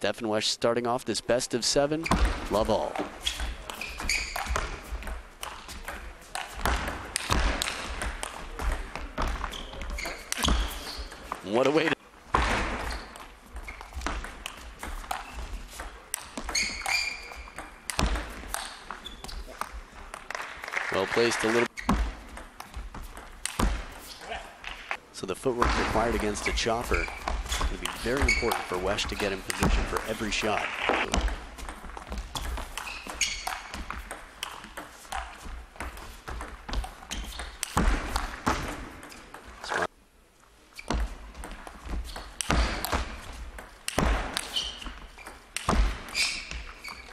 Stephane Ouaiche starting off this best of seven. Love all. What a way to. Well placed a little. So the footwork required against a chopper will be very important for Ouaiche to get in position for every shot.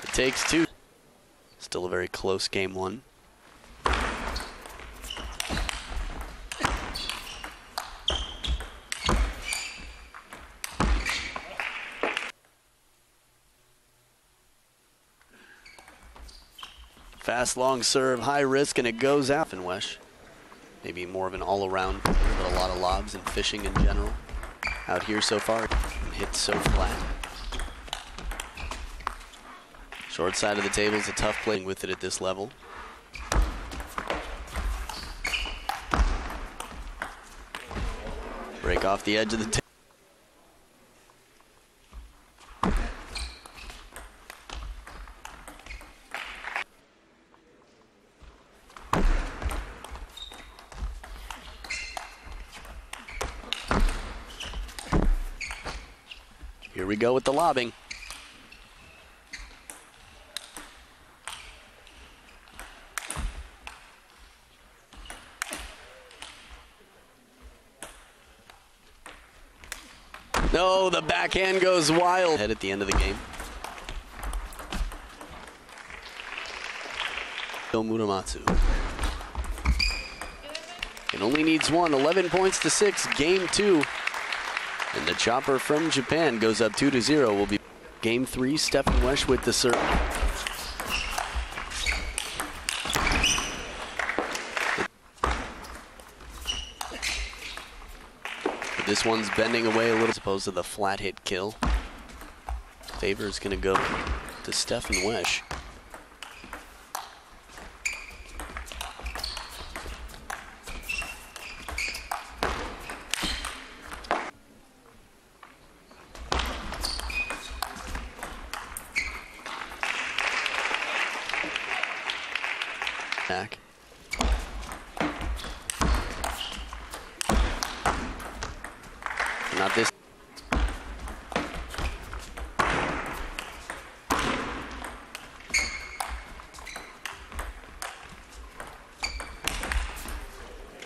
It takes two. Still a very close game one. Fast long serve, high risk, and it goes out. And Ouaiche, maybe more of an all-around, player, but a lot of lobs and fishing in general. Out here so far, hit so flat. Short side of the table is a tough playing with it at this level. Break off the edge of the table. Here we go with the lobbing. No, the backhand goes wild. Head at the end of the game. Bill Muramatsu. It only needs one. 11 points to six. Game two. And the chopper from Japan goes up 2 to 0. Will be game three. Stephane Ouaiche with the serve. This one's bending away a little, as opposed to the flat hit kill. Favor is going to go to Stephane Ouaiche. Back. Not this.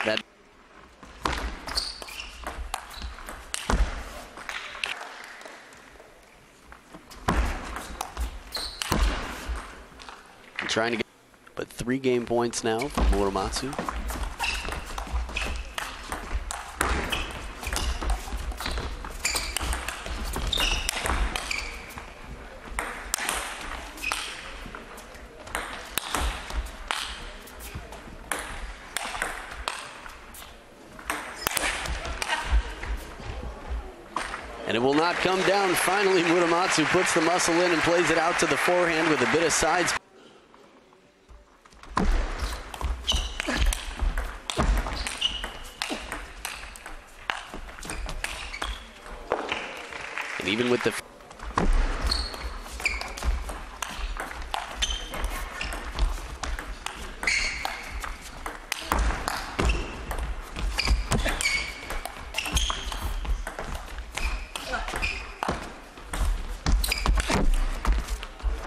That. Trying to get, but three game points now for Muramatsu. And it will not come down. Finally, Muramatsu puts the muscle in and plays it out to the forehand with a bit of sides. Even with the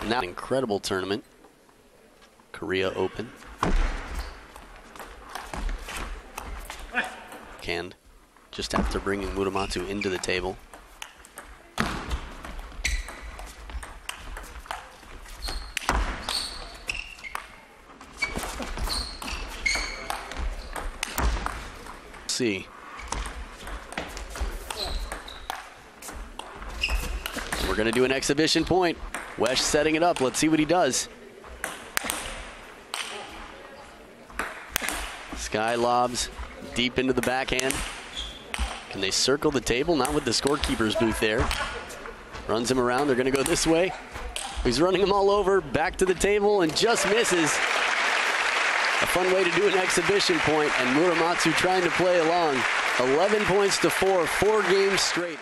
Now, incredible tournament. Korea Open. Canned. Just after bringing Muramatsu into the table. See. We're going to do an exhibition point. Ouaiche setting it up. Let's see what he does. Sky lobs deep into the backhand. Can they circle the table? Not with the scorekeeper's booth there. Runs him around. They're going to go this way. He's running them all over. Back to the table and just misses. A fun way to do an exhibition point, and Muramatsu trying to play along. 11 points to four, four games straight.